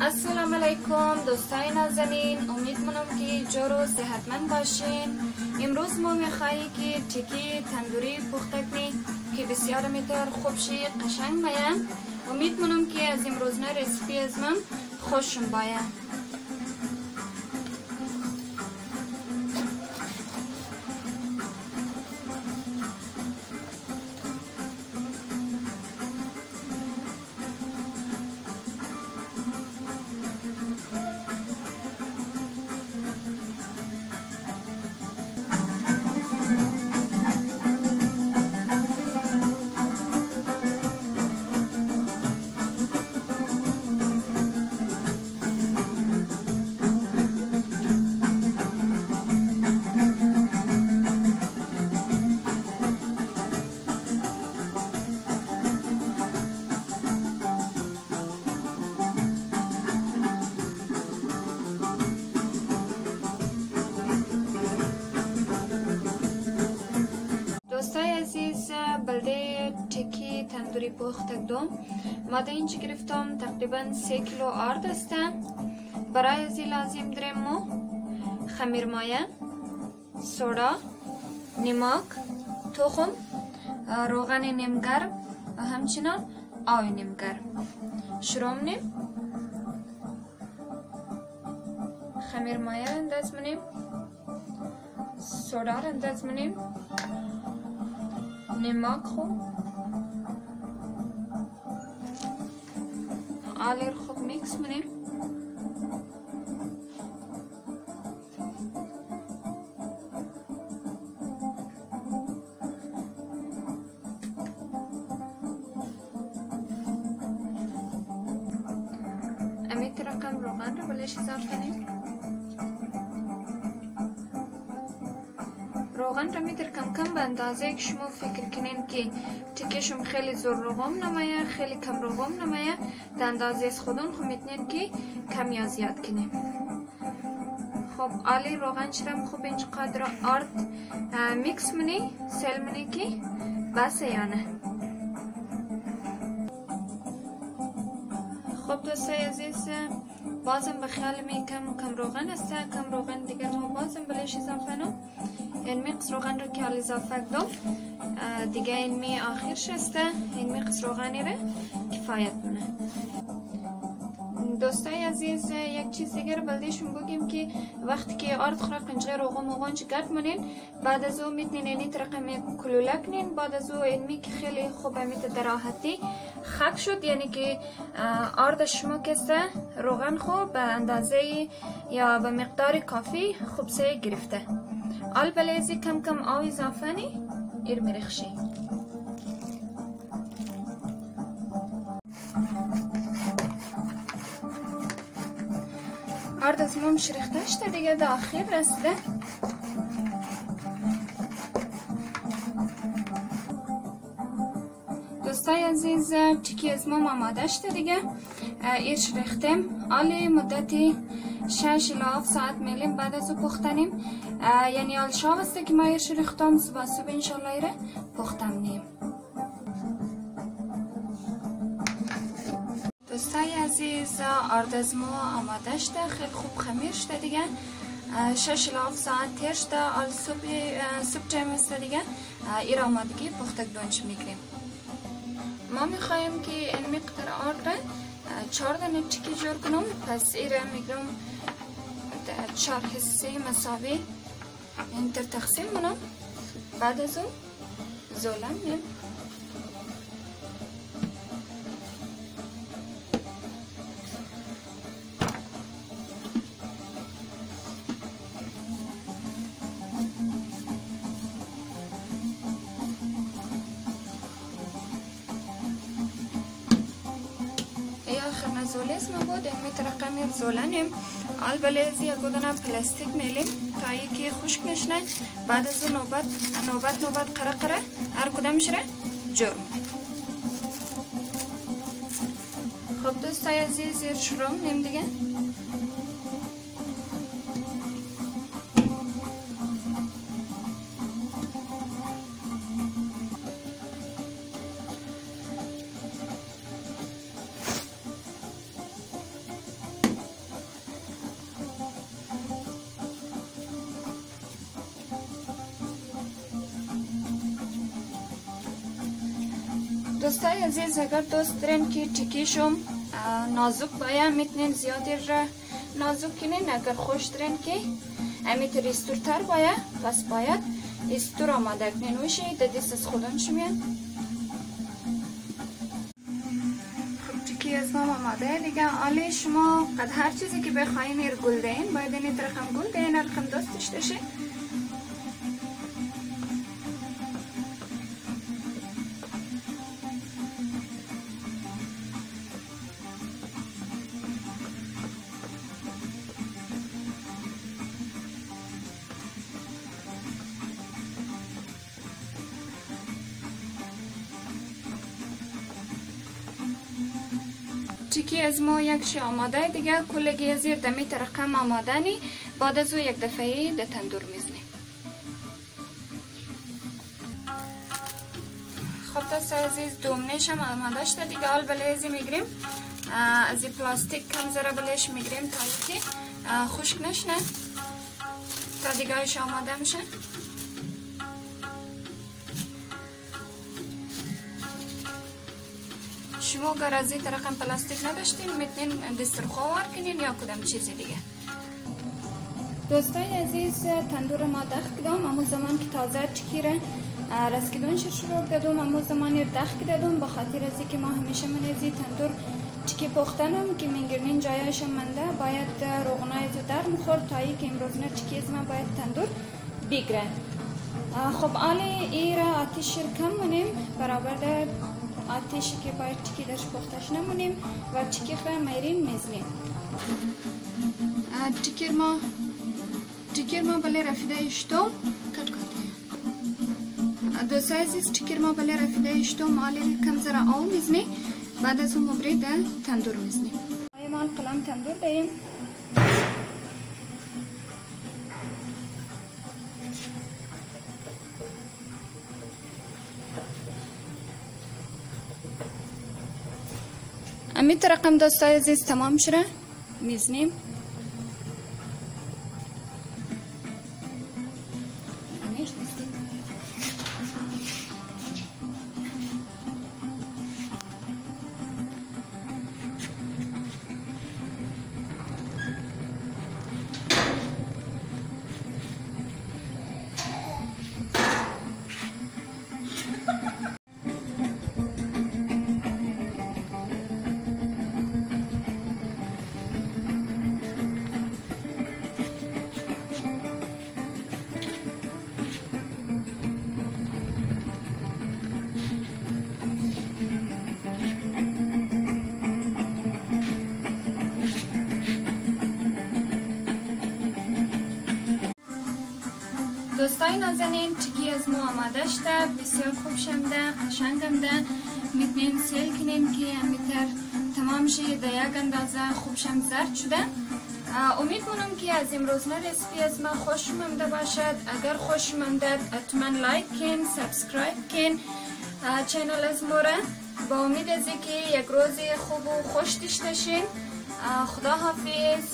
السلام علیکم دوستای نازنین. امید منم که و صحتمند باشین. امروز ما میخوایی که تیکی تندوری پخته کنی که بسیار میتر خوب شی قشنگ باید امید منم که از امروز نه رسیپی از من خوشم باید تندوری پخت دوم ماده اینچه گرفتم تقریبا سه کیلو آرد است. برای ازی لازم داریم ما خمیر مایه سودا نمک تخم روغن نمگرم و همچنان آب نمگرم شروع منیم. خمیر مایه انداز منیم. سودا انداز منیم. نمک خوب آلیر خوب میکس کنیم امیت رقم روغن رو بلش اضافه کنیم را میتر کم کم به اندازه که شما فکر کنین که تکشم خیلی زور روغم نمایه خیلی کم روغم نمایه در اندازه از خودون خو می‌تونین که کم یا زیاد کنین خب آلی روغن چرم خوب اینچقدر آرد میکس منی سل منی که بس یا نه خب دوستای عزیز بازم به خیال می کم کم روغن است کم روغن دیگر ما بازم بلش اضافه این مقص روغن رو که اضافه کردم دیگه این می آخر شسته این مقص روغنی رو کفایت مونه دوستای عزیز یک چیز دیگر بلدیشون بگیم که وقتی که آرد خورا قنجه روغم و غنج گرد منین بعد از او میتنین اینی ترقم کلوله کنین بعد از او این می که خیلی خوب میت در راحتی خک شد یعنی که آرد شما کسته روغن خوب به اندازه یا به مقدار کافی خوب سه گرفته. بلیزی کم اضافه نی ایر میرخشی. آرد از مام شریخته شده دیگه داخل رسیده. دوستای عزیز چکی از مام آماده شده دیگه. ایر شریختم آلی مدتی شش الی ساعت میلیم بعد از او پختنیم. یعنی آل است که ما ایرش ریختم صبح صبح انشالله ایره پختنیم. دوستای عزیز آرد از ما آماده شده خیلی خوب خمیر شده دیگه. شش الی ساعت تیر شده آل صبح صبح تایم است دیگه. ایر آمادگی پختک دونش می‌گیریم. ما می‌خوایم که این مقدار آرد چهار دانه تیکی جور کنم. پس ایره میگرم چهار حصه مساوی. این تر تقسیم منم بعد از اون زولم میم آخر نزوله اسم بود. این میترقم زولنیم. یک گودنا پلاستیک میلیم. تا یکی خشک میشنه. بعد از نوبت نوبت نوبت قره قره. هر کدام شره جرم. خب دوستای عزیز شروع نیم دیگه. دوستای عزیز اگر دوست دارین که چکیشم نازک باید می‌تونین زیادی را نازک کنین. اگر خوش دارین که امیت ریستورتر باید پس باید استور آماده کنین. وشی دست از خودان شمین خب از ما آماده دیگه آلی شما قد هر چیزی که بخواین ایر گل دین باید این رقم گل دین رقم دوستش داشته چیکی از ما یک شی آماده. دیگه کلگی زیر دمی ترقم آماده نی. بعد از او یک دفعه ده تندور می‌زنی خب تا عزیز دومنش هم آماده شده. دیگه حال بلیزی می‌گیریم. از این پلاستیک کم زره بلیش می‌گیریم تا که خشک نشنه. تا دیگه آماده میشه. شما اگر از این رقم پلاستیک نداشتین می‌تونین دسترخوار کنین یا کدام چیزی دیگه؟ دوستای عزیز تندور ما دخت کدام امو زمان که تازه چکیره رسکیدون شروع کردم امو زمان دخت کردم با خاطر از که ما همیشه من از تندور چکی پختنم که منگرنین جایش منده باید روغنای زو در مخورد تا ای که امروز نه چکی از ما باید تندور بگیره خب آلی ای را آتیش کم منیم برابر آتیشی که باید چکی داشت پختش نمونیم و چکی خواهی میرین می‌زنیم چکیر ما چکیر ما بله رفیده اشتم کٹ دو سایزیز چکیر ما بله رفیده اشتم آلی کم زرا آو می‌زنی بعد از اون مبری ده تندور می‌زنیم ما قلم تندور دهیم. امیت رقم دوستای عزیز تمام شده؟ می‌زنیم دوستای نازنین چکی از مو آماده شده؟ بسیار خوب شمده قشنگم ده می‌تونین سیل کنین که امیتر تمام شه. ده یک اندازه خوب شم زرد شده. امید کنم که از امروز recipe از ما خوش ممده باشد. اگر خوش ممده حتما like کن subscribe کن. channel از موره با امید از که یک روز خوب و خوش داشته خدا حافظ